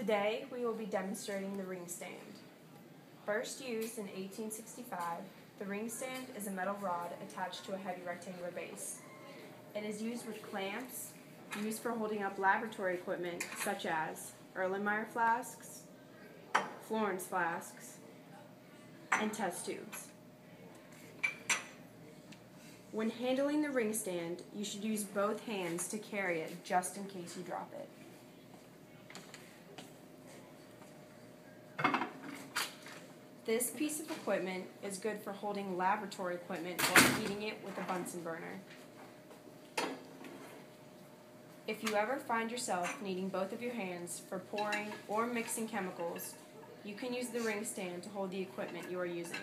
Today we will be demonstrating the ring stand. First used in 1865, the ring stand is a metal rod attached to a heavy rectangular base. It is used with clamps, used for holding up laboratory equipment such as Erlenmeyer flasks, Florence flasks, and test tubes. When handling the ring stand, you should use both hands to carry it just in case you drop it. This piece of equipment is good for holding laboratory equipment while heating it with a Bunsen burner. If you ever find yourself needing both of your hands for pouring or mixing chemicals, you can use the ring stand to hold the equipment you are using.